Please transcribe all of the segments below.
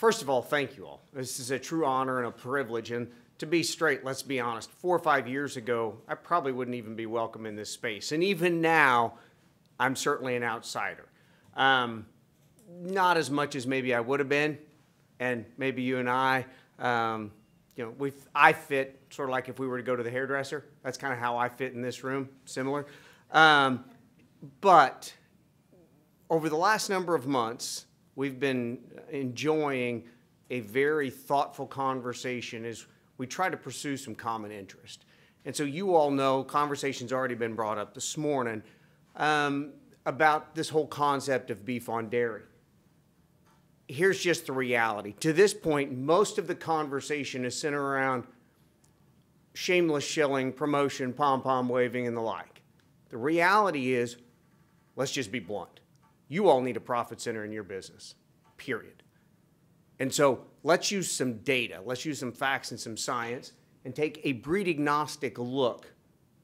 first of all, thank you all. This is a true honor and a privilege. And to be straight, let's be honest, four or five years ago, I probably wouldn't even be welcome in this space. And even now, I'm certainly an outsider. Um, not as much as maybe I would have been, and maybe you and I, um, you know, we I fit sort of like if we were to go to the hairdresser. That's kind of how I fit in this room, similar. Um, but over the last number of months, we've been enjoying a very thoughtful conversation as we try to pursue some common interest. And so you all know conversation's already been brought up this morning um, about this whole concept of beef on dairy. Here's just the reality. To this point, most of the conversation is centered around shameless shilling, promotion, pom pom waving, and the like. The reality is, let's just be blunt. You all need a profit center in your business, period. And so let's use some data, let's use some facts and some science, and take a breed agnostic look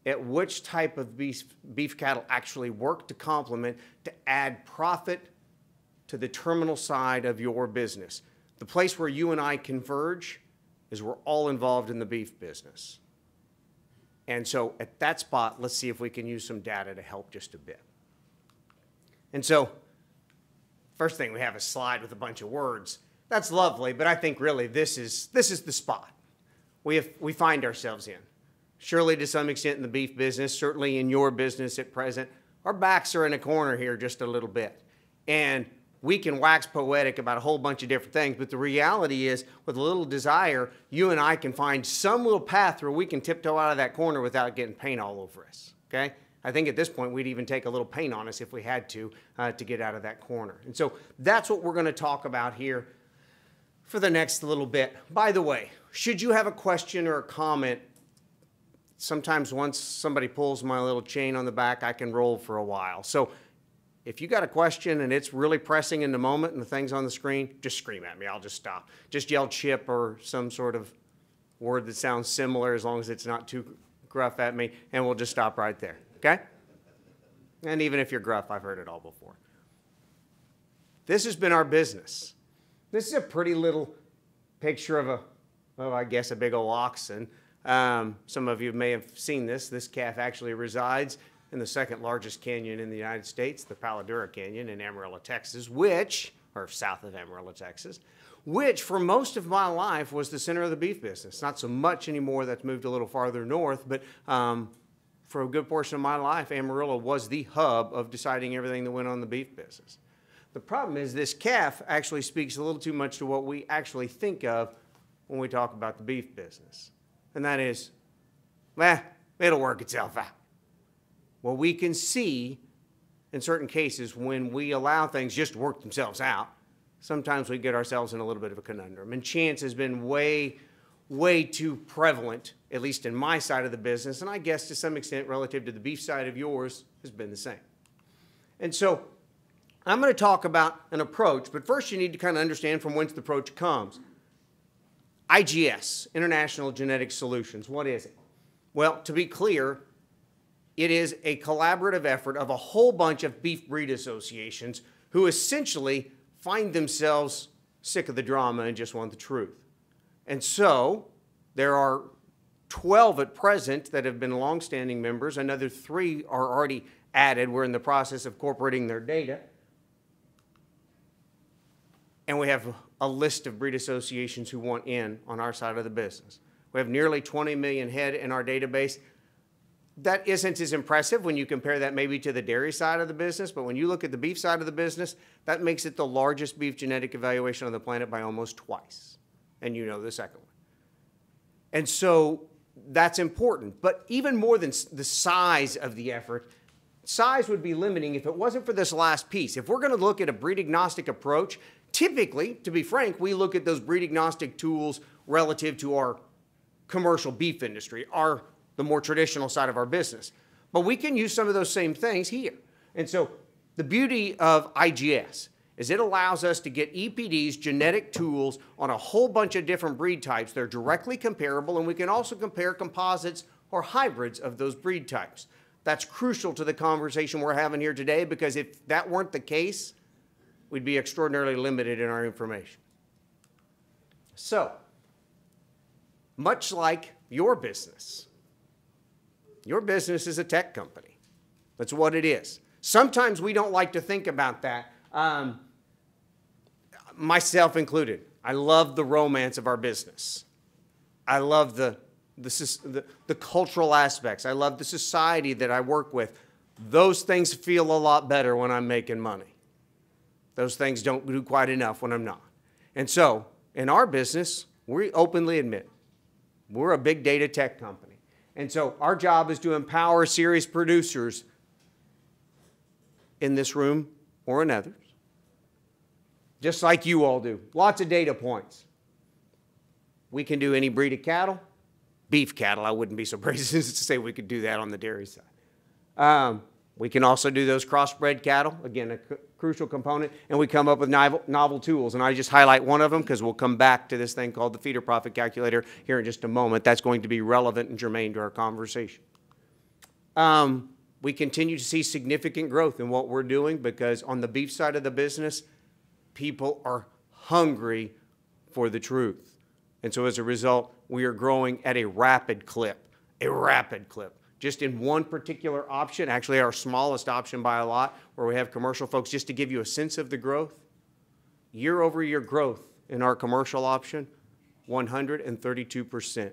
at which type of beef, beef cattle actually work to complement to add profit to the terminal side of your business. The place where you and I converge is we're all involved in the beef business. And so at that spot, let's see if we can use some data to help just a bit. And so, first thing we have a slide with a bunch of words. That's lovely, but I think really this is this is the spot we have, we find ourselves in. Surely to some extent in the beef business, certainly in your business at present, our backs are in a corner here just a little bit. And we can wax poetic about a whole bunch of different things, but the reality is, with a little desire, you and I can find some little path where we can tiptoe out of that corner without getting paint all over us. Okay? I think at this point we'd even take a little paint on us if we had to uh, to get out of that corner. And so that's what we're going to talk about here for the next little bit. By the way, should you have a question or a comment, sometimes once somebody pulls my little chain on the back, I can roll for a while. So if you got a question and it's really pressing in the moment and the thing's on the screen, just scream at me. I'll just stop. Just yell chip or some sort of word that sounds similar as long as it's not too gruff at me, and we'll just stop right there. Okay? And even if you're gruff, I've heard it all before. This has been our business. This is a pretty little picture of a, well, I guess a big old oxen. Um, some of you may have seen this. This calf actually resides in the second largest canyon in the United States, the Palo Duro Canyon in Amarillo, Texas, which, or south of Amarillo, Texas, which for most of my life was the center of the beef business. Not so much anymore, that's moved a little farther north, but um, for a good portion of my life, Amarillo was the hub of deciding everything that went on the beef business. The problem is this calf actually speaks a little too much to what we actually think of when we talk about the beef business. And that is, well, it'll work itself out. Well, we can see in certain cases when we allow things just to work themselves out, sometimes we get ourselves in a little bit of a conundrum. And chance has been way, way too prevalent, at least in my side of the business, and I guess to some extent relative to the beef side of yours has been the same. And so I'm going to talk about an approach, but first you need to kind of understand from whence the approach comes. IGS, International Genetic Solutions, what is it? Well, to be clear, it is a collaborative effort of a whole bunch of beef breed associations who essentially find themselves sick of the drama and just want the truth. And so there are 12 at present that have been longstanding members. Another three are already added. We're in the process of incorporating their data. And we have a list of breed associations who want in on our side of the business. We have nearly 20 million head in our database that isn't as impressive when you compare that maybe to the dairy side of the business, but when you look at the beef side of the business, that makes it the largest beef genetic evaluation on the planet by almost twice. And you know the second one. And so that's important. But even more than the size of the effort, size would be limiting if it wasn't for this last piece. If we're going to look at a breed agnostic approach, typically, to be frank, we look at those breed agnostic tools relative to our commercial beef industry, our the more traditional side of our business. But we can use some of those same things here. And so the beauty of IGS is it allows us to get EPD's genetic tools on a whole bunch of different breed types. They're directly comparable, and we can also compare composites or hybrids of those breed types. That's crucial to the conversation we're having here today because if that weren't the case, we'd be extraordinarily limited in our information. So, much like your business, your business is a tech company. That's what it is. Sometimes we don't like to think about that, um, myself included. I love the romance of our business. I love the, the, the, the cultural aspects. I love the society that I work with. Those things feel a lot better when I'm making money. Those things don't do quite enough when I'm not. And so, in our business, we openly admit we're a big data tech company. And so, our job is to empower series producers in this room or in others, just like you all do. Lots of data points. We can do any breed of cattle, beef cattle. I wouldn't be so brazen to say we could do that on the dairy side. Um, we can also do those crossbred cattle, again, a crucial component, and we come up with novel, novel tools. And I just highlight one of them because we'll come back to this thing called the feeder profit calculator here in just a moment. That's going to be relevant and germane to our conversation. Um, we continue to see significant growth in what we're doing because on the beef side of the business, people are hungry for the truth. And so as a result, we are growing at a rapid clip, a rapid clip. Just in one particular option, actually our smallest option by a lot, where we have commercial folks, just to give you a sense of the growth, year over year growth in our commercial option, 132%.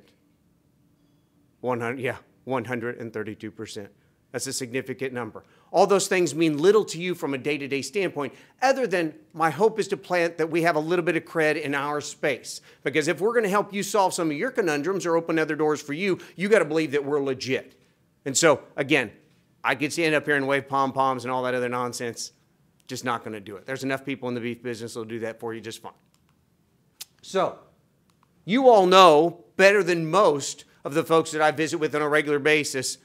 100, yeah, 132%. That's a significant number. All those things mean little to you from a day to day standpoint, other than my hope is to plant that we have a little bit of cred in our space. Because if we're going to help you solve some of your conundrums or open other doors for you, you got to believe that we're legit. And so, again, I could stand up here and wave pom poms and all that other nonsense. Just not going to do it. There's enough people in the beef business that'll do that for you just fine. So, you all know better than most of the folks that I visit with on a regular basis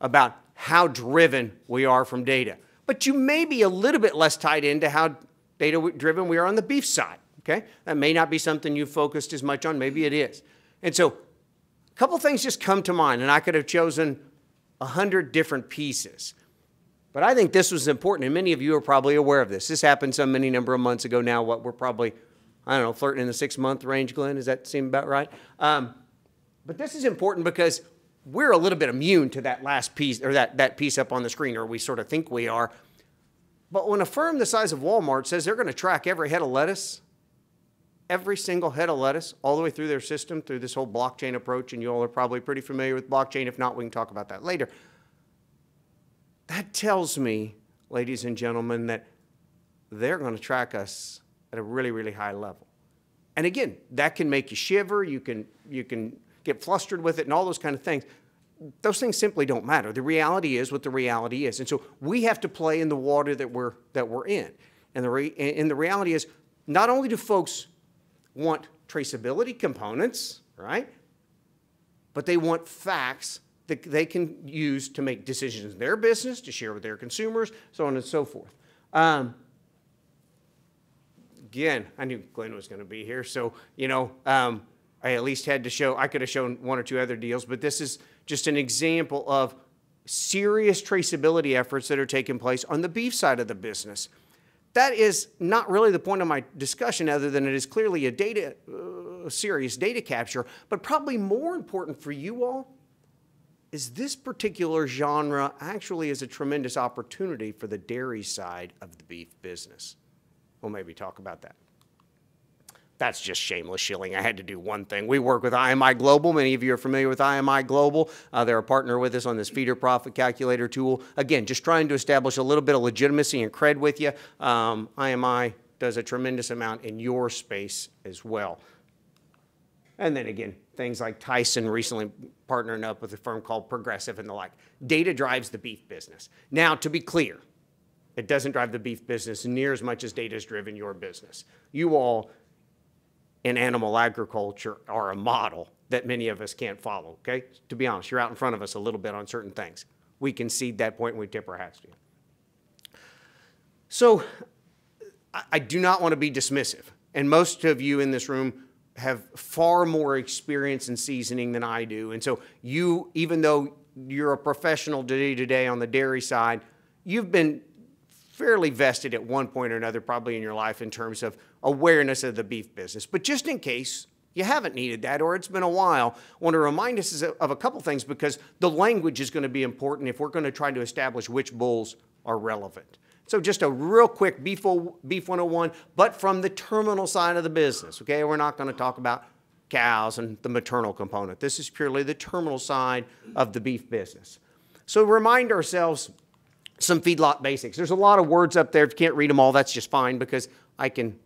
about how driven we are from data. But you may be a little bit less tied into how data driven we are on the beef side. Okay? That may not be something you've focused as much on. Maybe it is. And so, a couple things just come to mind, and I could have chosen a hundred different pieces. But I think this was important, and many of you are probably aware of this. This happened some many number of months ago now. What we're probably, I don't know, flirting in the six month range, Glenn. Does that seem about right? Um, but this is important because we're a little bit immune to that last piece or that, that piece up on the screen, or we sort of think we are. But when a firm the size of Walmart says they're going to track every head of lettuce, every single head of lettuce, all the way through their system, through this whole blockchain approach, and you all are probably pretty familiar with blockchain. If not, we can talk about that later. That tells me, ladies and gentlemen, that they're going to track us at a really, really high level. And again, that can make you shiver. You can, you can get flustered with it and all those kind of things. Those things simply don't matter. The reality is what the reality is. And so we have to play in the water that we're, that we're in. And the, re, and the reality is not only do folks want traceability components, right? But they want facts that they can use to make decisions in their business, to share with their consumers, so on and so forth. Um, again, I knew Glenn was going to be here, so, you know, um, I at least had to show, I could have shown one or two other deals, but this is just an example of serious traceability efforts that are taking place on the beef side of the business. That is not really the point of my discussion, other than it is clearly a data, uh, serious data capture. But probably more important for you all is this particular genre actually is a tremendous opportunity for the dairy side of the beef business. We'll maybe talk about that that's just shameless shilling. I had to do one thing. We work with IMI Global. Many of you are familiar with IMI Global. Uh, they're a partner with us on this feeder profit calculator tool. Again, just trying to establish a little bit of legitimacy and cred with you. Um, IMI does a tremendous amount in your space as well. And then again, things like Tyson recently partnering up with a firm called Progressive and the like. Data drives the beef business. Now, to be clear, it doesn't drive the beef business near as much as data has driven your business. You all in animal agriculture are a model that many of us can't follow, okay? To be honest, you're out in front of us a little bit on certain things. We concede that point and we tip our hats to you. So I do not want to be dismissive. And most of you in this room have far more experience in seasoning than I do. And so you, even though you're a professional day to day on the dairy side, you've been fairly vested at one point or another, probably in your life, in terms of awareness of the beef business. But just in case you haven't needed that or it's been a while, I want to remind us of a couple things because the language is going to be important if we're going to try to establish which bulls are relevant. So just a real quick beef, beef 101, but from the terminal side of the business, okay? We're not going to talk about cows and the maternal component. This is purely the terminal side of the beef business. So remind ourselves some feedlot basics. There's a lot of words up there. If you can't read them all, that's just fine because I can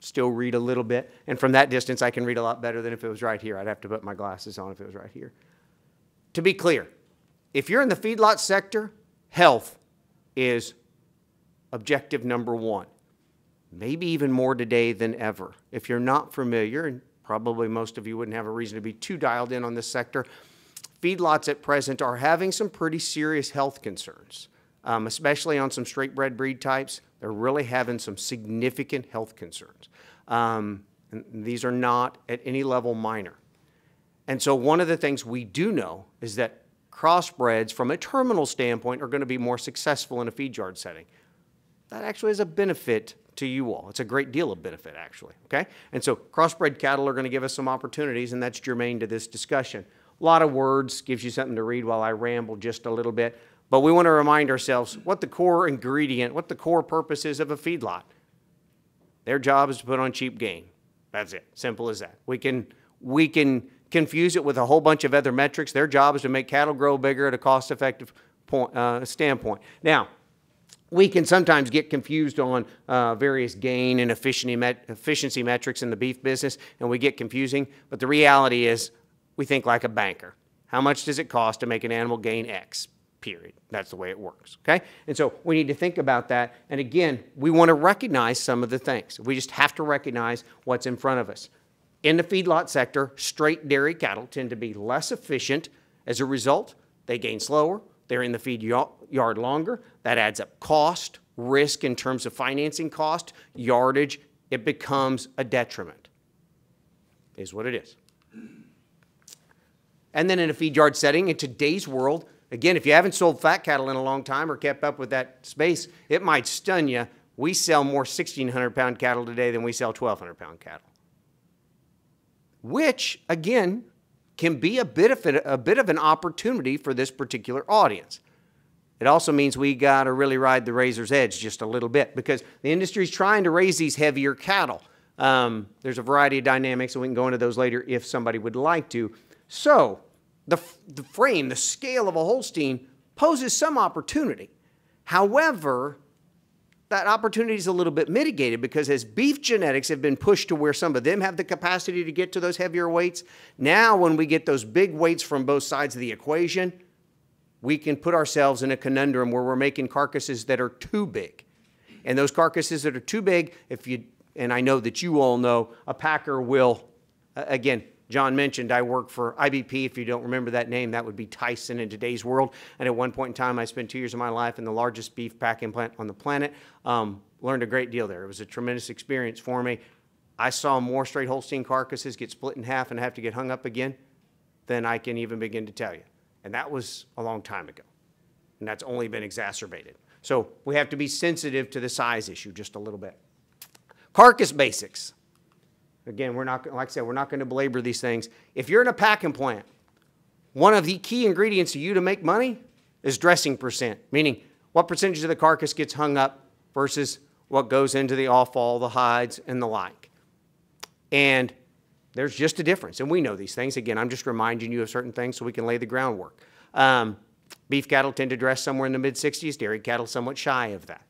still read a little bit. And from that distance, I can read a lot better than if it was right here. I'd have to put my glasses on if it was right here. To be clear, if you're in the feedlot sector, health is objective number one. Maybe even more today than ever. If you're not familiar, and probably most of you wouldn't have a reason to be too dialed in on this sector, feedlots at present are having some pretty serious health concerns, um, especially on some straight bred breed types. They're really having some significant health concerns. Um, these are not at any level minor. And so one of the things we do know is that crossbreds from a terminal standpoint are going to be more successful in a feed yard setting. That actually is a benefit to you all. It's a great deal of benefit, actually. Okay? And so crossbred cattle are going to give us some opportunities, and that's germane to this discussion. A lot of words gives you something to read while I ramble just a little bit. But we want to remind ourselves what the core ingredient, what the core purpose is of a feedlot. Their job is to put on cheap gain. That's it. Simple as that. We can we can confuse it with a whole bunch of other metrics. Their job is to make cattle grow bigger at a cost-effective point, uh, standpoint. Now, we can sometimes get confused on uh, various gain and efficiency, met efficiency metrics in the beef business, and we get confusing. But the reality is, we think like a banker. How much does it cost to make an animal gain X? Period. That's the way it works. Okay? And so we need to think about that. And again, we want to recognize some of the things. We just have to recognize what's in front of us. In the feedlot sector, straight dairy cattle tend to be less efficient. As a result, they gain slower, they're in the feed yard longer. That adds up cost, risk in terms of financing cost, yardage. It becomes a detriment, is what it is. And then in a feed yard setting, in today's world, again, if you haven't sold fat cattle in a long time or kept up with that space, it might stun you. We sell more 1,600 pound cattle today than we sell 1,200 pound cattle. Which, again, can be a bit of a, a bit of an opportunity for this particular audience. It also means we got to really ride the razor's edge just a little bit because the industry is trying to raise these heavier cattle. Um, there's a variety of dynamics, and we can go into those later if somebody would like to. So, the, the frame, the scale of a Holstein poses some opportunity. However, that opportunity is a little bit mitigated because as beef genetics have been pushed to where some of them have the capacity to get to those heavier weights, now when we get those big weights from both sides of the equation, we can put ourselves in a conundrum where we're making carcasses that are too big. And those carcasses that are too big, if you, and I know that you all know, a packer will, again, John mentioned I work for IBP. If you don't remember that name, that would be Tyson in today's world. And at one point in time, I spent two years of my life in the largest beef packing plant on the planet. Um, learned a great deal there. It was a tremendous experience for me. I saw more straight Holstein carcasses get split in half and have to get hung up again than I can even begin to tell you. And that was a long time ago. And that's only been exacerbated. So we have to be sensitive to the size issue just a little bit. Carcass basics. Again, we're not, like I said, we're not going to belabor these things. If you're in a packing plant, one of the key ingredients to you to make money is dressing percent, meaning what percentage of the carcass gets hung up versus what goes into the offal, the hides, and the like. And there's just a difference. And we know these things. Again, I'm just reminding you of certain things so we can lay the groundwork. Um, beef cattle tend to dress somewhere in the mid 60s, dairy cattle somewhat shy of that.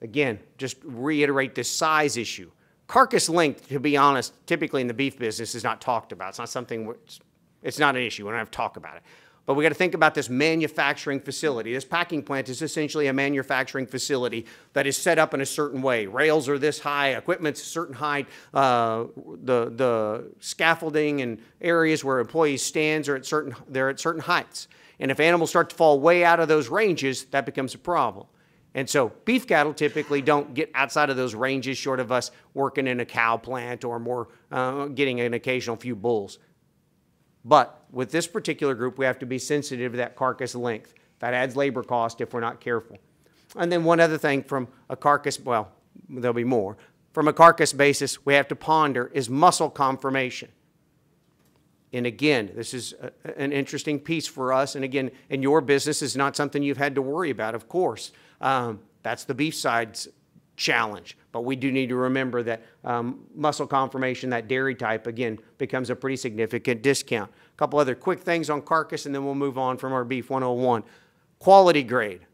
Again, just reiterate this size issue. Carcass length, to be honest, typically in the beef business is not talked about. It's not something, which, it's not an issue. We don't have to talk about it. But we got to think about this manufacturing facility. This packing plant is essentially a manufacturing facility that is set up in a certain way. Rails are this high, equipment's a certain height, uh, the, the scaffolding and areas where employees stands are at certain, they're at certain heights. And if animals start to fall way out of those ranges, that becomes a problem. And so beef cattle typically don't get outside of those ranges short of us working in a cow plant or more uh, getting an occasional few bulls. But with this particular group, we have to be sensitive to that carcass length. That adds labor cost if we're not careful. And then one other thing from a carcass, well, there'll be more. From a carcass basis, we have to ponder is muscle conformation. And again, this is a, an interesting piece for us. And again, in your business is not something you've had to worry about, of course. Um, that's the beef side's challenge. But we do need to remember that um, muscle conformation, that dairy type, again, becomes a pretty significant discount. A couple other quick things on carcass, and then we'll move on from our beef 101. Quality grade.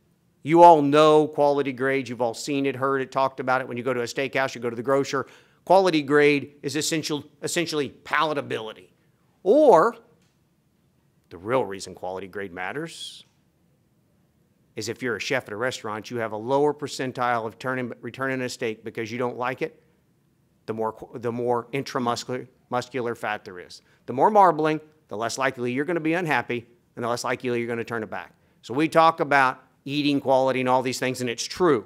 You all know quality grades. You've all seen it, heard it, talked about it. When you go to a steakhouse, you go to the grocer. Quality grade is essential, essentially palatability. Or the real reason quality grade matters is if you're a chef at a restaurant, you have a lower percentile of turning, returning a steak because you don't like it, the more, the more intramuscular muscular fat there is. The more marbling, the less likely you're going to be unhappy, and the less likely you're going to turn it back. So we talk about eating quality and all these things, and it's true.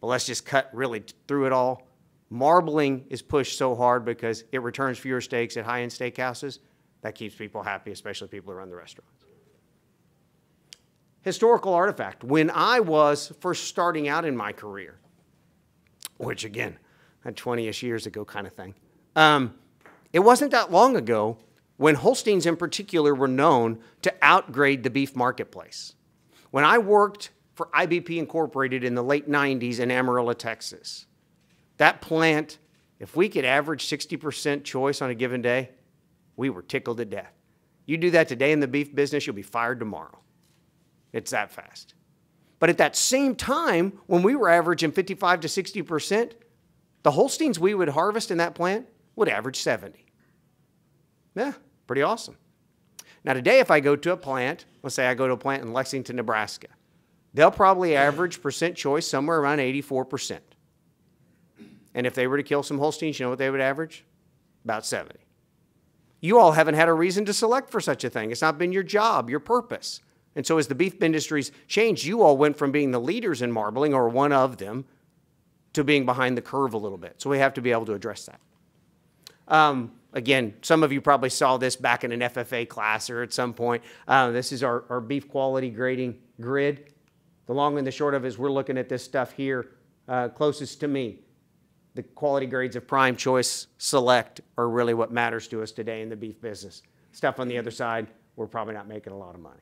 But let's just cut really through it all. Marbling is pushed so hard because it returns fewer steaks at high-end steakhouses that keeps people happy, especially people who run the restaurants. Historical artifact. When I was first starting out in my career, which again, 20-ish years ago kind of thing, um, it wasn't that long ago when Holsteins in particular were known to outgrade the beef marketplace. When I worked for IBP Incorporated in the late 90s in Amarillo, Texas, that plant, if we could average 60% choice on a given day, we were tickled to death. You do that today in the beef business, you'll be fired tomorrow. It's that fast. But at that same time, when we were averaging 55 to 60%, the Holsteins we would harvest in that plant would average 70. Yeah, pretty awesome. Now, today, if I go to a plant, let's say I go to a plant in Lexington, Nebraska, they'll probably average percent choice somewhere around 84%. And if they were to kill some Holsteins, you know what they would average? About 70. You all haven't had a reason to select for such a thing. It's not been your job, your purpose. And so as the beef industries changed, you all went from being the leaders in marbling, or one of them, to being behind the curve a little bit. So we have to be able to address that. Um, again, some of you probably saw this back in an FFA class or at some point. Uh, this is our, our beef quality grading grid. The long and the short of it is we're looking at this stuff here uh, closest to me the quality grades of prime choice select are really what matters to us today in the beef business. Stuff on the other side, we're probably not making a lot of money.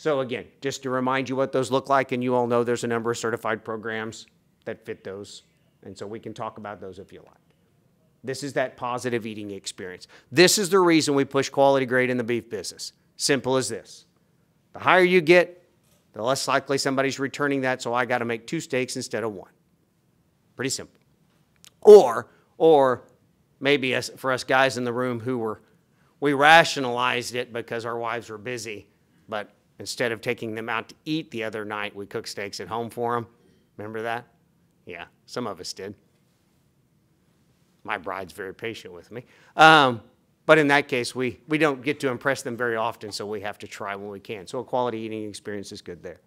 So again, just to remind you what those look like, and you all know there's a number of certified programs that fit those, and so we can talk about those if you like. This is that positive eating experience. This is the reason we push quality grade in the beef business. Simple as this. The higher you get, the less likely somebody's returning that, so I got to make two steaks instead of one. Pretty simple. Or, or maybe as, for us guys in the room who were, we rationalized it because our wives were busy, but instead of taking them out to eat the other night, we cooked steaks at home for them. Remember that? Yeah, some of us did. My bride's very patient with me. Um, but in that case, we, we don't get to impress them very often, so we have to try when we can. So a quality eating experience is good there.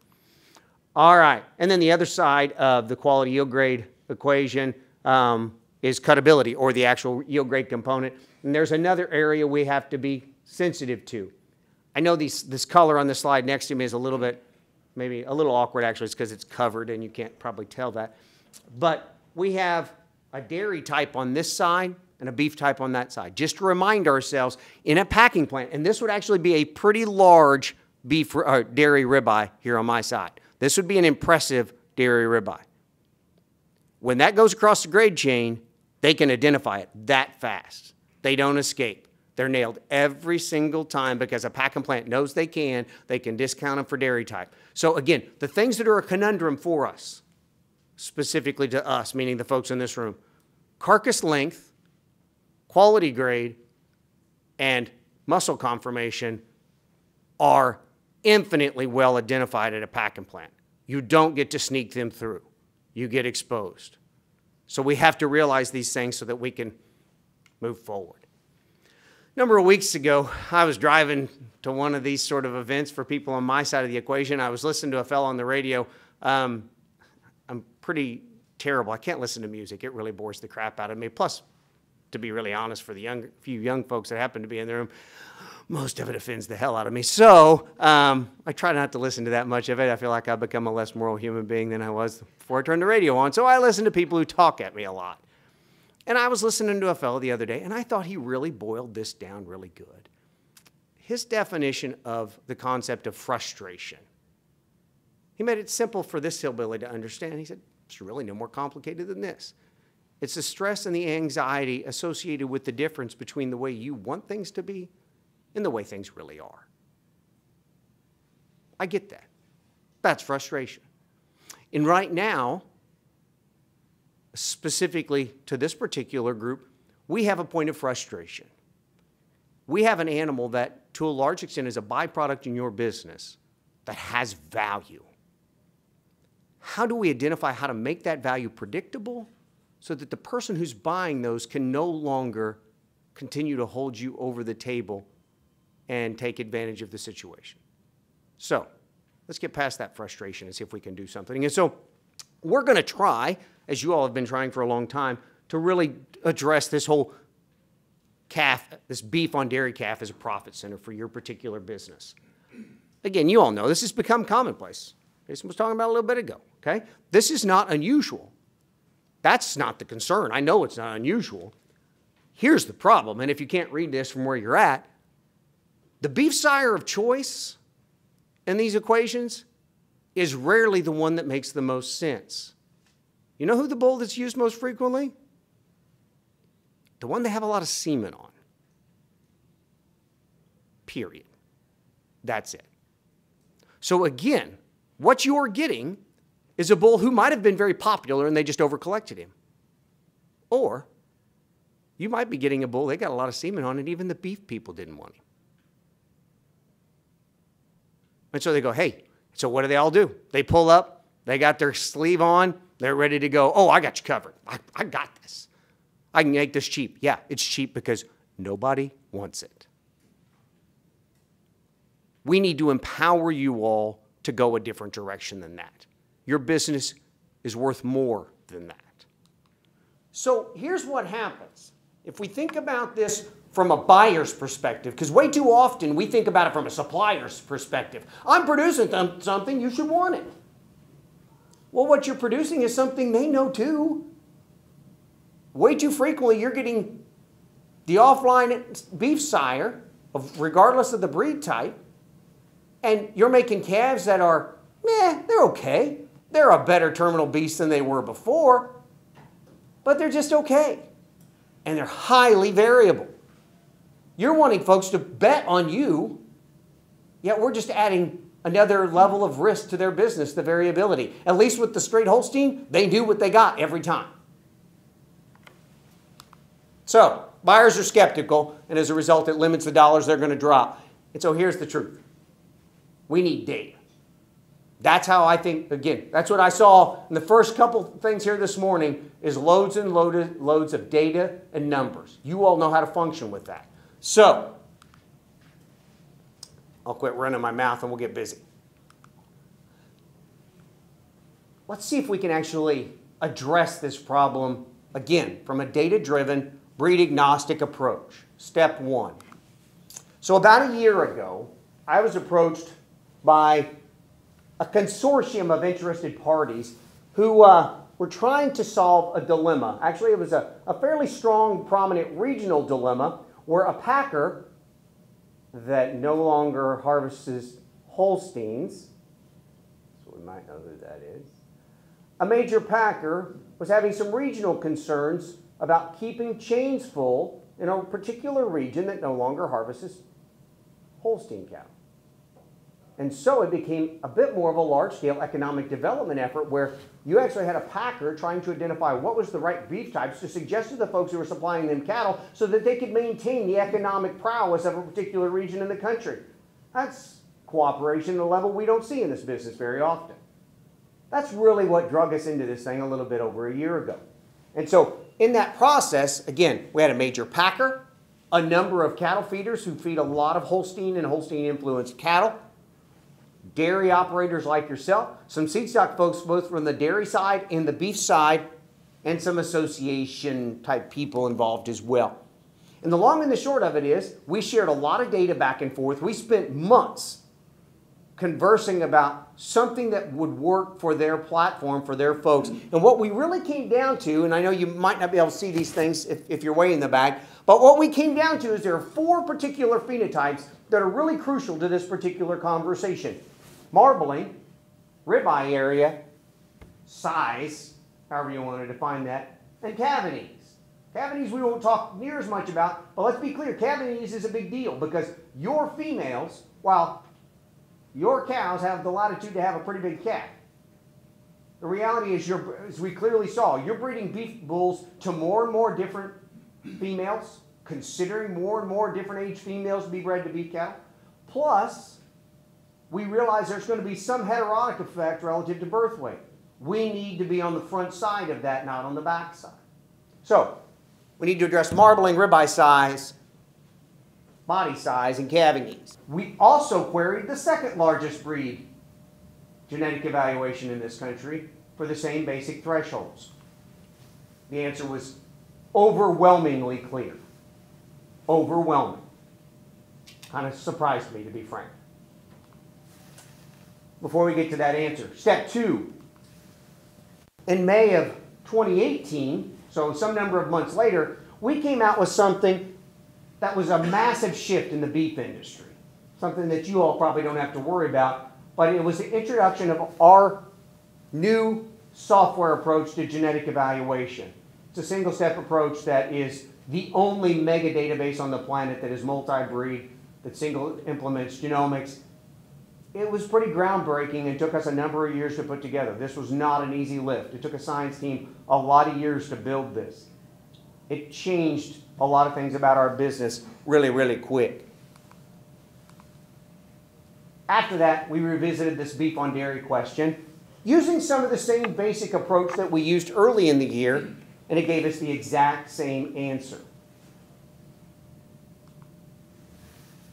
All right, and then the other side of the quality yield grade equation um, is cutability or the actual yield grade component. And there's another area we have to be sensitive to. I know these, this color on the slide next to me is a little bit, maybe a little awkward actually, it's because it's covered and you can't probably tell that. But we have a dairy type on this side and a beef type on that side. Just to remind ourselves, in a packing plant, and this would actually be a pretty large beef or uh, dairy ribeye here on my side. This would be an impressive dairy ribeye. When that goes across the grade chain, they can identify it that fast. They don't escape. They're nailed every single time because a packing plant knows they can. They can discount them for dairy type. So again, the things that are a conundrum for us, specifically to us, meaning the folks in this room, carcass length, quality grade, and muscle conformation are infinitely well identified at a packing plant. You don't get to sneak them through you get exposed. So we have to realize these things so that we can move forward. Number of weeks ago, I was driving to one of these sort of events for people on my side of the equation. I was listening to a fellow on the radio. Um, I'm pretty terrible. I can't listen to music. It really bores the crap out of me. Plus, to be really honest, for the young, few young folks that happen to be in the room, most of it offends the hell out of me. So um, I try not to listen to that much of it. I feel like I've become a less moral human being than I was before I turned the radio on. So I listen to people who talk at me a lot. And I was listening to a fellow the other day, and I thought he really boiled this down really good. His definition of the concept of frustration. He made it simple for this hillbilly to understand. He said, It's really no more complicated than this. It's the stress and the anxiety associated with the difference between the way you want things to be and the way things really are. I get that. That's frustration. And right now, specifically to this particular group, we have a point of frustration. We have an animal that, to a large extent, is a byproduct in your business that has value. How do we identify how to make that value predictable so that the person who's buying those can no longer continue to hold you over the table and take advantage of the situation? So let's get past that frustration and see if we can do something. And so we're going to try as you all have been trying for a long time, to really address this whole calf, this beef on dairy calf as a profit center for your particular business. Again, you all know this has become commonplace. Jason was talking about a little bit ago, okay? This is not unusual. That's not the concern. I know it's not unusual. Here's the problem, and if you can't read this from where you're at, the beef sire of choice in these equations is rarely the one that makes the most sense. You know who the bull that's used most frequently? The one they have a lot of semen on. Period. That's it. So again, what you're getting is a bull who might have been very popular and they just overcollected him. Or you might be getting a bull, they got a lot of semen on it, even the beef people didn't want him. And so they go, hey, so what do they all do? They pull up, they got their sleeve on, they're ready to go, oh, I got you covered. I, I got this. I can make this cheap. Yeah, it's cheap because nobody wants it. We need to empower you all to go a different direction than that. Your business is worth more than that. So here's what happens. If we think about this from a buyer's perspective, because way too often we think about it from a supplier's perspective. I'm producing something, you should want it. Well, what you're producing is something they know too. Way too frequently, you're getting the offline beef sire, regardless of the breed type, and you're making calves that are, meh, they're okay. They're a better terminal beast than they were before, but they're just okay. And they're highly variable. You're wanting folks to bet on you, yet we're just adding another level of risk to their business, the variability. At least with the straight Holstein, they knew what they got every time. So, buyers are skeptical, and as a result, it limits the dollars they're going to drop. And so here's the truth we need data. That's how I think, again, that's what I saw in the first couple things here this morning is loads and loaded, loads of data and numbers. You all know how to function with that. So, I'll quit running my mouth and we'll get busy. Let's see if we can actually address this problem again from a data driven, breed agnostic approach. Step one. So, about a year ago, I was approached by a consortium of interested parties who uh, were trying to solve a dilemma. Actually, it was a, a fairly strong, prominent regional dilemma where a packer that no longer harvests Holsteins, so we might know who that is. A major packer was having some regional concerns about keeping chains full in a particular region that no longer harvests Holstein cattle. And so it became a bit more of a large scale economic development effort where you actually had a packer trying to identify what was the right beef types to suggest to the folks who were supplying them cattle so that they could maintain the economic prowess of a particular region in the country. That's cooperation at a level we don't see in this business very often. That's really what drug us into this thing a little bit over a year ago. And so in that process, again, we had a major packer, a number of cattle feeders who feed a lot of Holstein and Holstein influenced cattle, dairy operators like yourself, some seed stock folks both from the dairy side and the beef side, and some association type people involved as well. And the long and the short of it is, we shared a lot of data back and forth. We spent months conversing about something that would work for their platform, for their folks. And what we really came down to, and I know you might not be able to see these things if, if you're way in the back, but what we came down to is there are four particular phenotypes that are really crucial to this particular conversation. Marbling, ribeye area, size, however you want to define that, and calving ease. Cavities we won't talk near as much about, but let's be clear, calving ease is a big deal because your females, while your cows have the latitude to have a pretty big calf. The reality is, as we clearly saw, you're breeding beef bulls to more and more different females, considering more and more different age females to be bred to beef cattle. Plus, we realize there's going to be some heterotic effect relative to birth weight. We need to be on the front side of that, not on the back side. So, we need to address marbling ribeye size, body size, and calving ease. We also queried the second largest breed genetic evaluation in this country for the same basic thresholds. The answer was overwhelmingly clear. Overwhelming. Kind of surprised me, to be frank. Before we get to that answer, step two. In May of 2018, so some number of months later, we came out with something that was a massive shift in the beef industry. Something that you all probably don't have to worry about, but it was the introduction of our new software approach to genetic evaluation. It's a single step approach that is the only mega database on the planet that is multi breed, that single implements genomics. It was pretty groundbreaking and took us a number of years to put together. This was not an easy lift. It took a science team a lot of years to build this. It changed a lot of things about our business really, really quick. After that, we revisited this beef on dairy question using some of the same basic approach that we used early in the year and it gave us the exact same answer.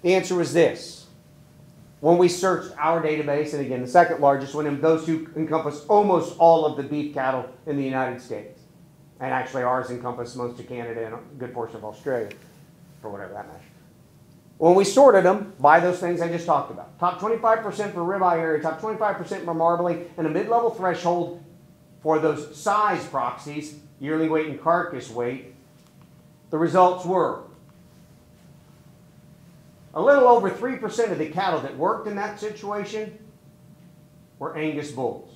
The answer was this. When we searched our database, and again, the second largest one, and those two encompass almost all of the beef cattle in the United States. And actually, ours encompass most of Canada and a good portion of Australia, for whatever that matters. When we sorted them by those things I just talked about, top 25% for ribeye area, top 25% for marbling, and a mid-level threshold for those size proxies, yearling weight and carcass weight, the results were a little over 3% of the cattle that worked in that situation were Angus bulls.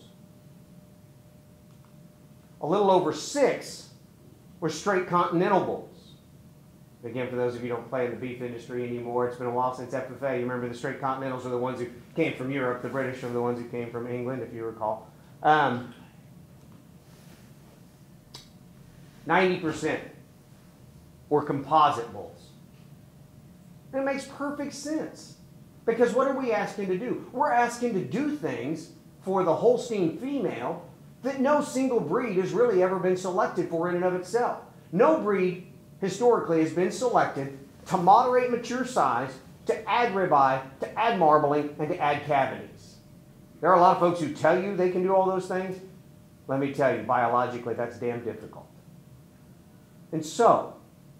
A little over six were straight continental bulls. Again, for those of you who don't play in the beef industry anymore, it's been a while since FFA. You remember the straight continentals are the ones who came from Europe. The British are the ones who came from England, if you recall. Um, 90% were composite bulls. And it makes perfect sense. Because what are we asking to do? We're asking to do things for the Holstein female that no single breed has really ever been selected for in and of itself. No breed historically has been selected to moderate mature size, to add ribeye, to add marbling, and to add calving ease. There are a lot of folks who tell you they can do all those things. Let me tell you, biologically, that's damn difficult. And so,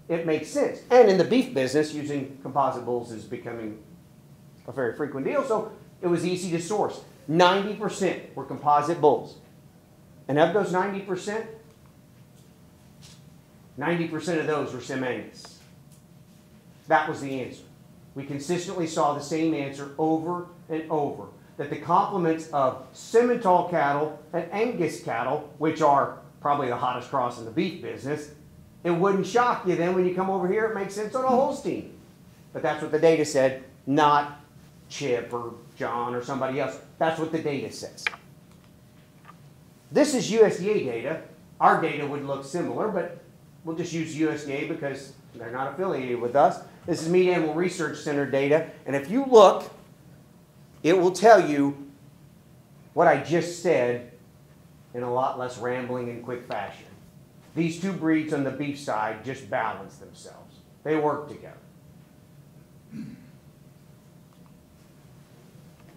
it makes sense. And in the beef business, using composite bulls is becoming a very frequent deal, so it was easy to source. 90% were composite bulls. And of those 90%, 90% of those were Sim Angus. That was the answer. We consistently saw the same answer over and over that the complements of Simmental cattle and Angus cattle, which are probably the hottest cross in the beef business, it wouldn't shock you then when you come over here, it makes sense on a Holstein. But that's what the data said, not Chip or John or somebody else. That's what the data says. This is USDA data. Our data would look similar, but we'll just use USDA because they're not affiliated with us. This is Meat Animal Research Center data, and if you look, it will tell you what I just said in a lot less rambling and quick fashion. These two breeds on the beef side just balance themselves. They work together.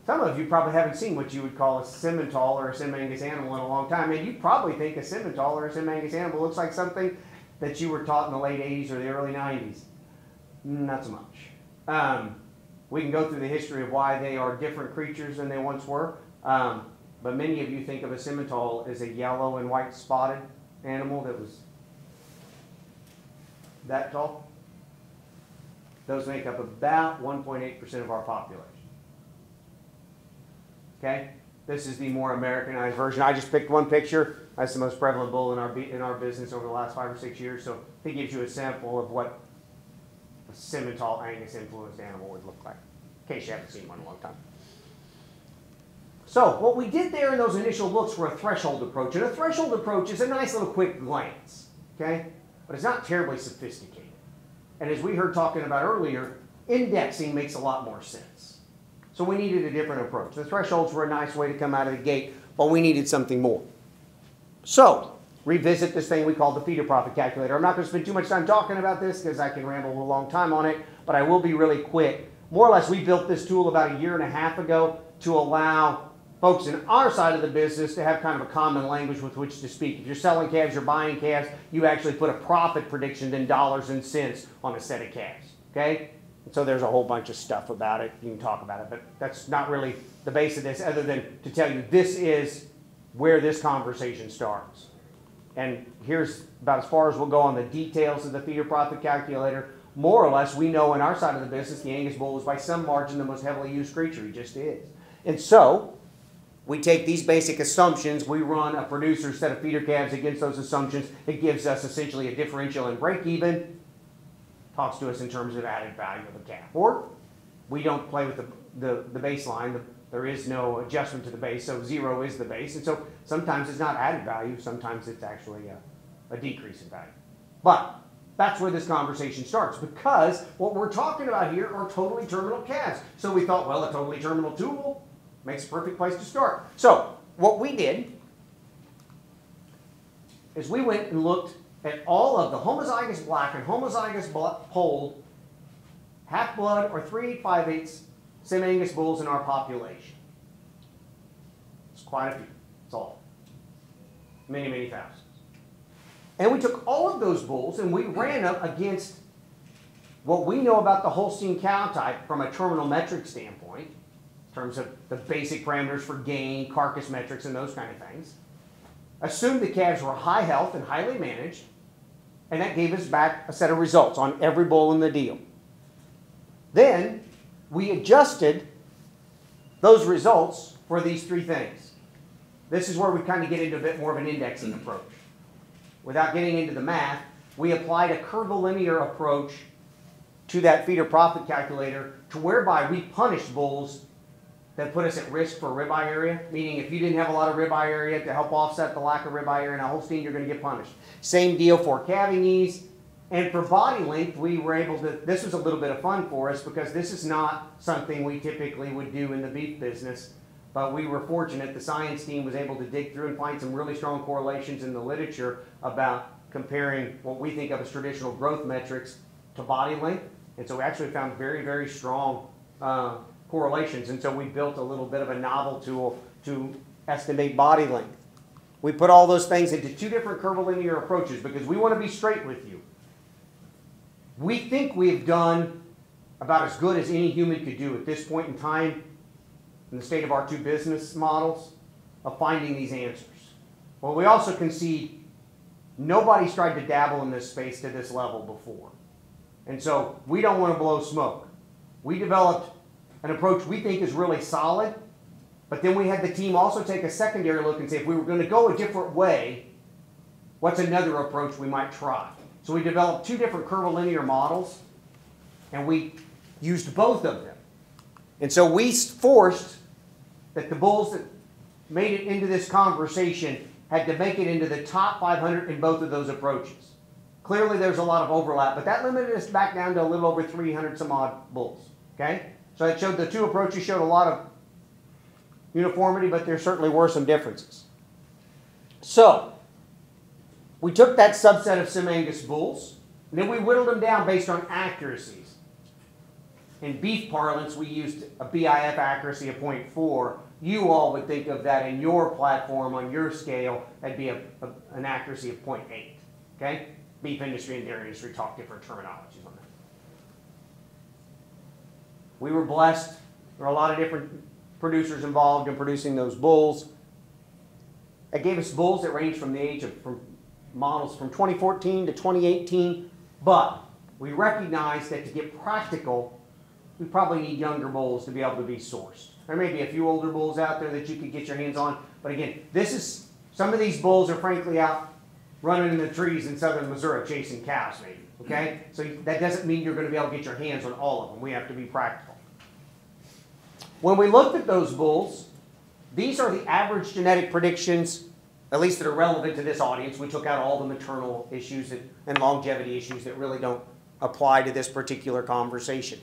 Some of you probably haven't seen what you would call a Simmental or a Sim Angus animal in a long time, and you probably think a Simmental or a Sim Angus animal looks like something that you were taught in the late 80s or the early 90s. Not so much. Um, we can go through the history of why they are different creatures than they once were. Um, but many of you think of a Simmental as a yellow and white spotted animal that was that tall. Those make up about 1.8% of our population. Okay? This is the more Americanized version. I just picked one picture. That's the most prevalent bull in our, in our business over the last five or six years. So it gives you a sample of what a Simmental Angus influenced animal would look like, in case you haven't seen one in a long time. So what we did there in those initial looks were a threshold approach. And a threshold approach is a nice little quick glance, okay? But it's not terribly sophisticated. And as we heard talking about earlier, indexing makes a lot more sense. So we needed a different approach. The thresholds were a nice way to come out of the gate, but we needed something more. So, revisit this thing we call the feeder profit calculator. I'm not going to spend too much time talking about this because I can ramble a long time on it, but I will be really quick. More or less, we built this tool about a year and a half ago to allow folks in our side of the business to have kind of a common language with which to speak. If you're selling calves, you're buying calves, you actually put a profit prediction in dollars and cents on a set of calves. Okay? And so there's a whole bunch of stuff about it. You can talk about it, but that's not really the base of this, other than to tell you this is where this conversation starts. And here's about as far as we'll go on the details of the feeder profit calculator. More or less, we know in our side of the business, the Angus bull is by some margin the most heavily used creature. He just is. And so, we take these basic assumptions, we run a producer set of feeder calves against those assumptions. It gives us essentially a differential and break even. Talks to us in terms of added value of a calf. Or we don't play with the, the, the baseline. The, there is no adjustment to the base, so zero is the base. And so sometimes it's not added value, sometimes it's actually a, a decrease in value. But that's where this conversation starts because what we're talking about here are totally terminal calves. So we thought, well, a totally terminal tool Makes a perfect place to start. So, what we did is we went and looked at all of the homozygous black and homozygous polled half blood or 3 8 5 8 Sim Angus bulls in our population. It's quite a few. It's all. Many, many thousands. And we took all of those bulls and we ran them against what we know about the Holstein cow type from a terminal metric standpoint terms of the basic parameters for gain, carcass metrics, and those kind of things. Assumed the calves were high health and highly managed, and that gave us back a set of results on every bull in the deal. Then we adjusted those results for these three things. This is where we kind of get into a bit more of an indexing approach. Without getting into the math, we applied a curvilinear approach to that feeder profit calculator to whereby we punished bulls that put us at risk for ribeye area, meaning if you didn't have a lot of ribeye area to help offset the lack of ribeye area in a Holstein, you're going to get punished. Same deal for calving ease. And for body length, we were able to, this was a little bit of fun for us because this is not something we typically would do in the beef business. But we were fortunate, the science team was able to dig through and find some really strong correlations in the literature about comparing what we think of as traditional growth metrics to body length. And so we actually found very, very strong uh, correlations. And so we built a little bit of a novel tool to estimate body length. We put all those things into two different curvilinear approaches because we want to be straight with you. We think we've done about as good as any human could do at this point in time in the state of our two business models of finding these answers. Well, we also concede nobody's tried to dabble in this space to this level before. And so we don't want to blow smoke. We developed an approach we think is really solid. But then we had the team also take a secondary look and say if we were going to go a different way, what's another approach we might try? So we developed two different curvilinear models, and we used both of them. And so we forced that the bulls that made it into this conversation had to make it into the top 500 in both of those approaches. Clearly, there's a lot of overlap, but that limited us back down to a little over 300 some odd bulls. Okay? So it showed the two approaches showed a lot of uniformity, but there certainly were some differences. So we took that subset of Sim Angus bulls, and then we whittled them down based on accuracies. In beef parlance, we used a BIF accuracy of 0.4. You all would think of that in your platform on your scale, that'd be a, a, an accuracy of 0.8. Okay? Beef industry and dairy industry talk different terminologies on. We were blessed. There are a lot of different producers involved in producing those bulls. It gave us bulls that range from the age of from models from 2014 to 2018, but we recognize that to get practical, we probably need younger bulls to be able to be sourced. There may be a few older bulls out there that you could get your hands on, but again, this is some of these bulls are frankly out running in the trees in southern Missouri chasing cows, maybe. Okay? So that doesn't mean you're going to be able to get your hands on all of them. We have to be practical. When we looked at those bulls, these are the average genetic predictions, at least that are relevant to this audience. We took out all the maternal issues that, and longevity issues that really don't apply to this particular conversation.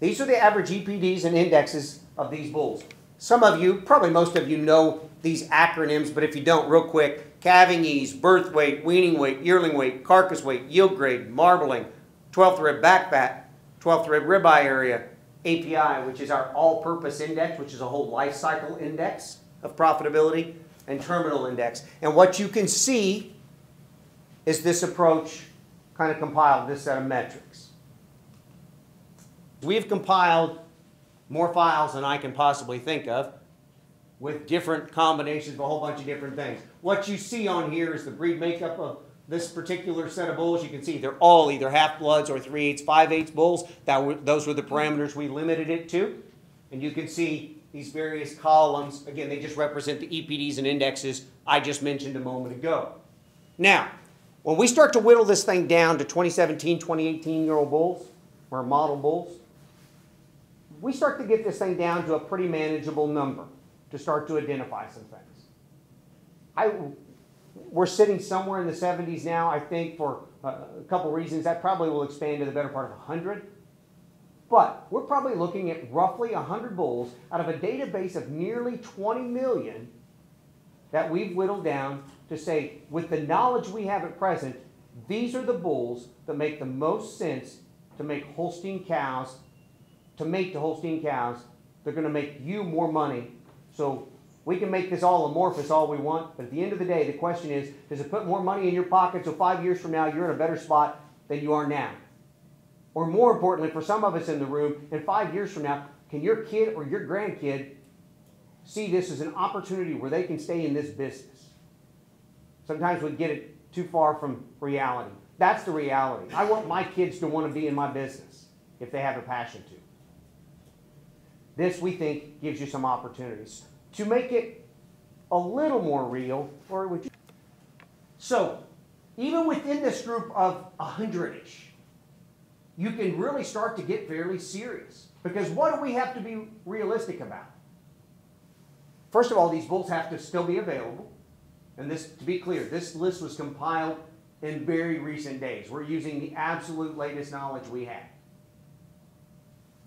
These are the average EPDs and indexes of these bulls. Some of you, probably most of you, know these acronyms, but if you don't, real quick calving ease, birth weight, weaning weight, yearling weight, carcass weight, yield grade, marbling, 12th rib back fat, 12th rib ribeye area, API, which is our all purpose index, which is a whole life cycle index of profitability, and terminal index. And what you can see is this approach kind of compiled this set of metrics. We've compiled more files than I can possibly think of with different combinations of a whole bunch of different things. What you see on here is the breed makeup of this particular set of bulls. You can see they're all either half bloods or 3 eighths, 5 eighths bulls. That were, those were the parameters we limited it to. And you can see these various columns. Again, they just represent the EPDs and indexes I just mentioned a moment ago. Now, when we start to whittle this thing down to 2017, 2018 year old bulls, or model bulls, we start to get this thing down to a pretty manageable number to start to identify some things. I, we're sitting somewhere in the 70s now, I think, for uh, a couple reasons. That probably will expand to the better part of 100. But we're probably looking at roughly 100 bulls out of a database of nearly 20 million that we've whittled down to say, with the knowledge we have at present, these are the bulls that make the most sense to make Holstein cows to make the Holstein cows. They're going to make you more money. So we can make this all amorphous all we want, but at the end of the day, the question is, does it put more money in your pocket so five years from now you're in a better spot than you are now? Or more importantly, for some of us in the room, in five years from now, can your kid or your grandkid see this as an opportunity where they can stay in this business? Sometimes we get it too far from reality. That's the reality. I want my kids to want to be in my business if they have a passion to. This, we think, gives you some opportunities. To make it a little more real, or would you? So, even within this group of 100 ish, you can really start to get fairly serious. Because what do we have to be realistic about? First of all, these bulls have to still be available. And this, to be clear, this list was compiled in very recent days. We're using the absolute latest knowledge we have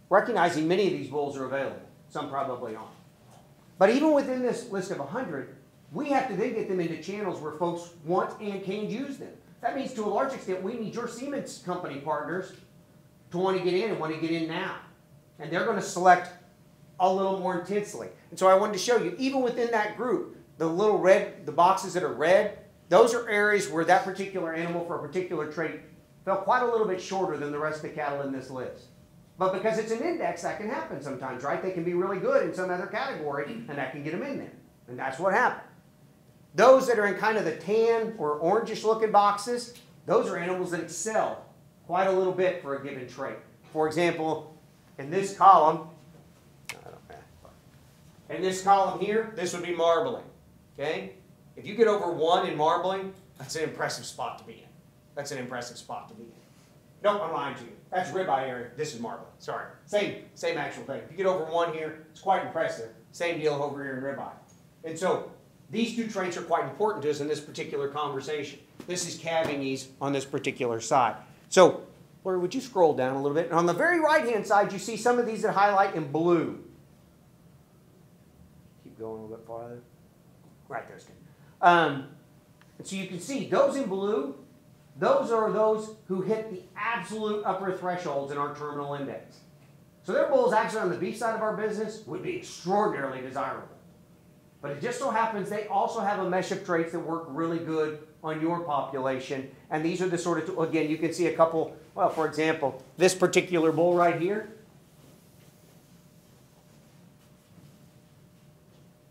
recognizing many of these bulls are available. Some probably aren't. But even within this list of 100, we have to then get them into channels where folks want and can use them. That means to a large extent we need your semen company partners to want to get in and want to get in now. And they're going to select a little more intensely. And so I wanted to show you, even within that group, the little red, the boxes that are red, those are areas where that particular animal for a particular trait fell quite a little bit shorter than the rest of the cattle in this list. But because it's an index, that can happen sometimes, right? They can be really good in some other category, and that can get them in there. And that's what happened. Those that are in kind of the tan or orangish looking boxes, those are animals that excel quite a little bit for a given trait. For example, in this column, in this column here, this would be marbling. Okay? If you get over one in marbling, that's an impressive spot to be in. That's an impressive spot to be in. No, I'm lying to you. That's ribeye area. This is marble. Sorry. Same, same actual thing. If you get over one here, it's quite impressive. Same deal over here in ribeye. And so these two traits are quite important to us in this particular conversation. This is calving ease on this particular side. So, Lori, would you scroll down a little bit? And on the very right-hand side, you see some of these that highlight in blue. Keep going a little bit farther. Right there's good. Um, and so you can see those in blue those are those who hit the absolute upper thresholds in our terminal index. So their bulls actually on the beef side of our business would be extraordinarily desirable. But it just so happens they also have a mesh of traits that work really good on your population. And these are the sort of, again, you can see a couple, well, for example, this particular bull right here.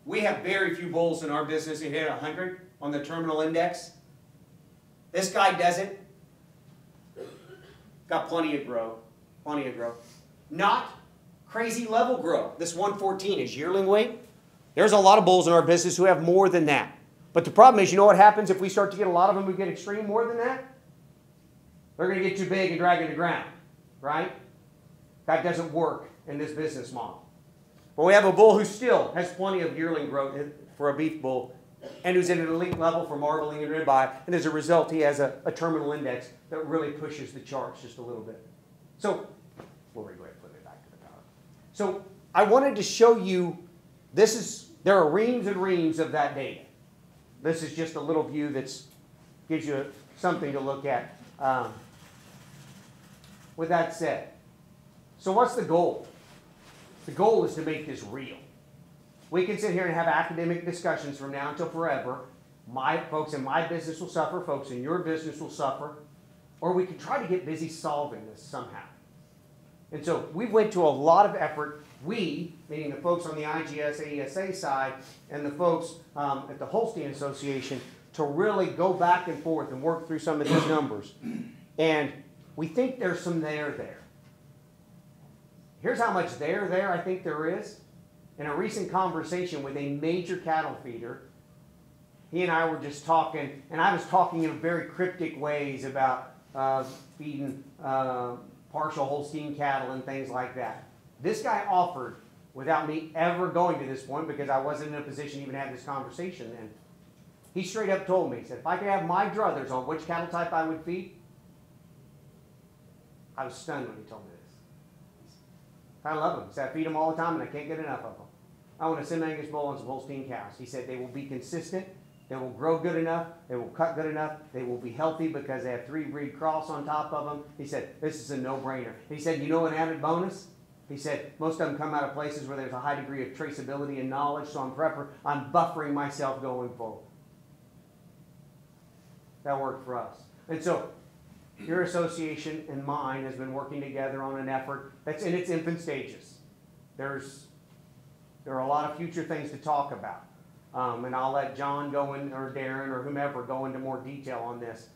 We have very few bulls in our business who hit 100 on the terminal index. This guy doesn't. Got plenty of growth. Plenty of growth. Not crazy level growth. This 114 is yearling weight. There's a lot of bulls in our business who have more than that. But the problem is, you know what happens if we start to get a lot of them who get extreme more than that? They're going to get too big and drag it to ground, right? That doesn't work in this business model. But we have a bull who still has plenty of yearling growth eh, for a beef bull and who's at an elite level for marbling and ribeye. And as a result, he has a, a terminal index that really pushes the charts just a little bit. So, we'll and put it back to the power. So, I wanted to show you this is, there are reams and reams of that data. This is just a little view that gives you something to look at. Um, with that said, so what's the goal? The goal is to make this real. We can sit here and have academic discussions from now until forever. My folks in my business will suffer, folks in your business will suffer, or we can try to get busy solving this somehow. And so we went to a lot of effort. We, meaning the folks on the IGS ASA side and the folks um, at the Holstein Association, to really go back and forth and work through some of these numbers. And we think there's some there there. Here's how much there there I think there is. In a recent conversation with a major cattle feeder, he and I were just talking, and I was talking in very cryptic ways about uh, feeding uh, partial Holstein cattle and things like that. This guy offered, without me ever going to this point, because I wasn't in a position to even have this conversation then, he straight up told me, he said, if I could have my druthers on which cattle type I would feed, I was stunned when he told me this. I love them. He said, I feed them all the time and I can't get enough of them. I want a Sim Angus bull and some Holstein cows. He said they will be consistent, they will grow good enough, they will cut good enough, they will be healthy because they have three breed cross on top of them. He said, this is a no-brainer. He said, you know an added bonus? He said, most of them come out of places where there's a high degree of traceability and knowledge, so I'm prepper, I'm buffering myself going forward. That worked for us. And so your association and mine has been working together on an effort that's in its infant stages. There's, there are a lot of future things to talk about. Um, and I'll let John go in, or Darren, or whomever go into more detail on this.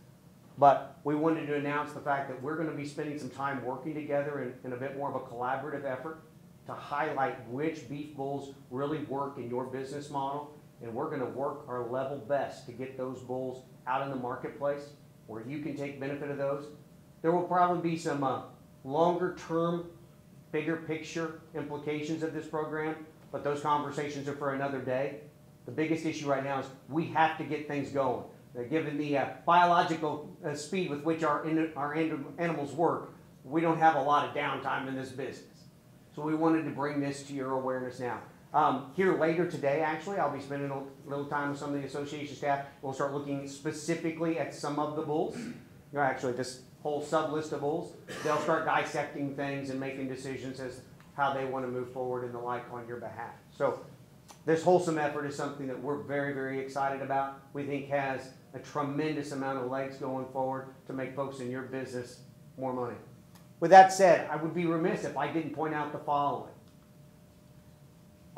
But we wanted to announce the fact that we're going to be spending some time working together in, in a bit more of a collaborative effort to highlight which beef bulls really work in your business model. And we're going to work our level best to get those bulls out in the marketplace where you can take benefit of those. There will probably be some uh, longer term, bigger picture implications of this program, but those conversations are for another day. The biggest issue right now is we have to get things going. Uh, given the uh, biological speed with which our, in, our animals work, we don't have a lot of downtime in this business. So we wanted to bring this to your awareness now. Um, here later today, actually, I'll be spending a little time with some of the association staff. We'll start looking specifically at some of the bulls. Know, actually, this whole sub list of bulls. They'll start dissecting things and making decisions as how they want to move forward and the like on your behalf. So, this wholesome effort is something that we're very, very excited about. We think has a tremendous amount of legs going forward to make folks in your business more money. With that said, I would be remiss if I didn't point out the following.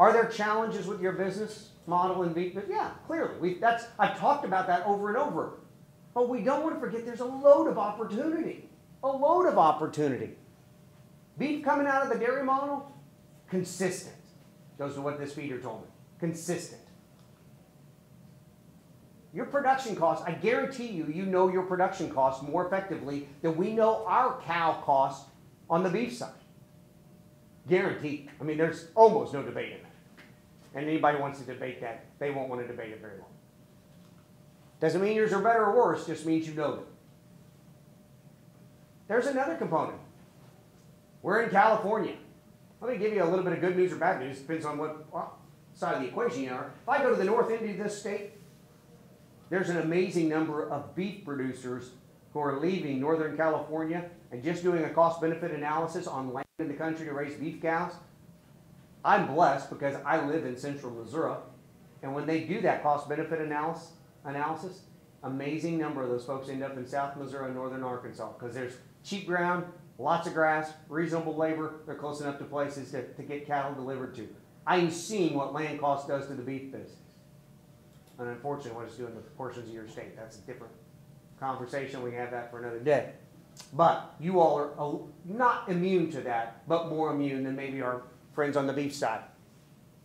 Are there challenges with your business model and beef? Yeah, clearly. We, that's, I've talked about that over and over. But we don't want to forget there's a load of opportunity. A load of opportunity. Beef coming out of the dairy model, consistent. Goes to what this feeder told me. Consistent. Your production costs, I guarantee you, you know your production costs more effectively than we know our cow costs on the beef side. Guaranteed. I mean, there's almost no debate in that. And anybody wants to debate that, they won't want to debate it very long. Doesn't mean yours are better or worse, just means you know them. There's another component. We're in California. Let me give you a little bit of good news or bad news. Depends on what side of the equation you are. If I go to the north end of this state, there's an amazing number of beef producers who are leaving Northern California and just doing a cost benefit analysis on land in the country to raise beef cows I'm blessed because I live in central Missouri. And when they do that cost benefit analysis, analysis, amazing number of those folks end up in South Missouri and northern Arkansas because there's cheap ground, lots of grass, reasonable labor. They're close enough to places to, to get cattle delivered to. I'm seeing what land cost does to the beef business. And unfortunately, what it's doing to portions of your state, that's a different conversation, we have that for another day. But you all are not immune to that, but more immune than maybe our friends on the beef side.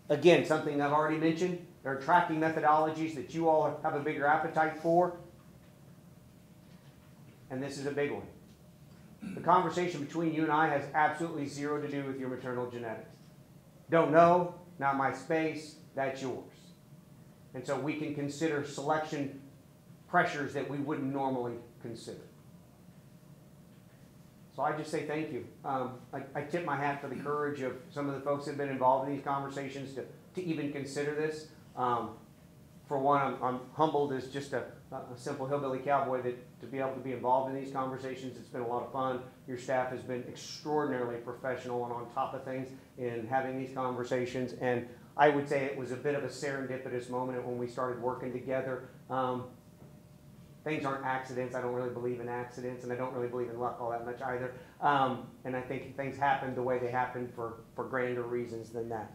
Again, something I've already mentioned, there are tracking methodologies that you all have a bigger appetite for. And this is a big one. The conversation between you and I has absolutely zero to do with your maternal genetics. Don't know, not my space, that's yours. And so we can consider selection pressures that we wouldn't normally consider. So I just say thank you. Um, I, I tip my hat for the courage of some of the folks that have been involved in these conversations to, to even consider this. Um, for one, I'm, I'm humbled as just a, a simple hillbilly cowboy that to be able to be involved in these conversations. It's been a lot of fun. Your staff has been extraordinarily professional and on top of things in having these conversations. And I would say it was a bit of a serendipitous moment when we started working together. Um, things aren't accidents. I don't really believe in accidents, and I don't really believe in luck all that much either. Um, and I think things happen the way they happen for, for grander reasons than that.